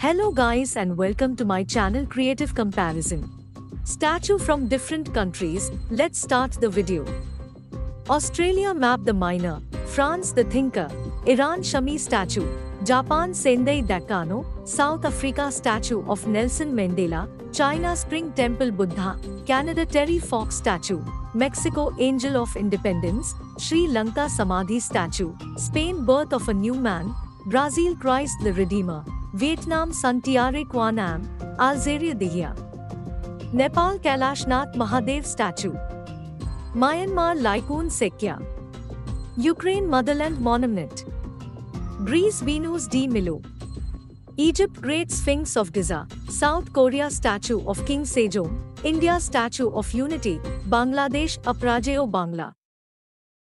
Hello guys and welcome to my channel Creative Comparison. Statue from different countries, let's start the video. Australia Map the Miner, France the Thinker, Iran Shami Statue, Japan Sendai Daikannon, South Africa Statue of Nelson Mandela, China Spring Temple Buddha, Canada Terry Fox Statue, Mexico Angel of Independence, Sri Lanka Samadhi Statue, Spain Birth of a New Man, Brazil Christ the Redeemer, Vietnam संटियारे क्वानैम Algeria Dihya Nepal Kailashnath Mahadev statue Myanmar Laykyun Sekkya Ukraine motherland monument Greece Venus de Milo Egypt great sphinx of Giza South Korea statue of king सेजो India statue of unity Bangladesh Aparajeyo Bangla